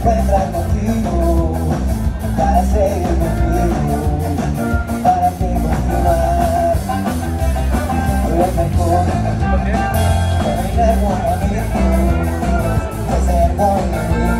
encuentra contigo para seguir contigo, para que continuar. Lo mejor caminar con amigos, ser buen amigo.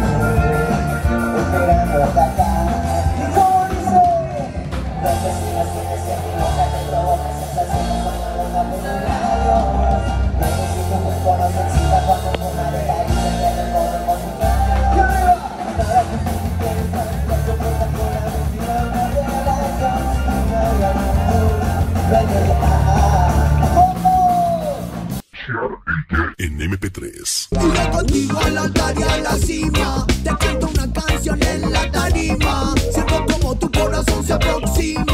en MP3. Juro contigo al altar y a la cima. Te canto una canción en la tarima. Siento como tu corazón se aproxima.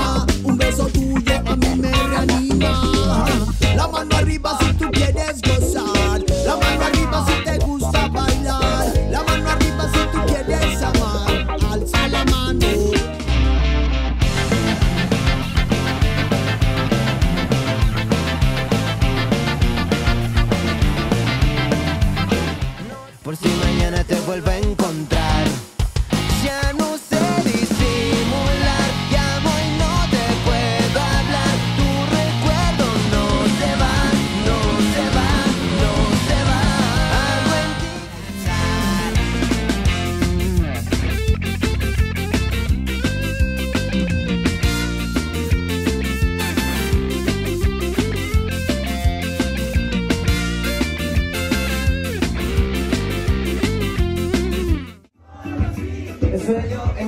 vuelve a encontrar.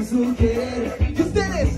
es un querer. Y ustedes.